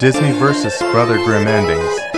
Disney vs. Brother Grimm endings.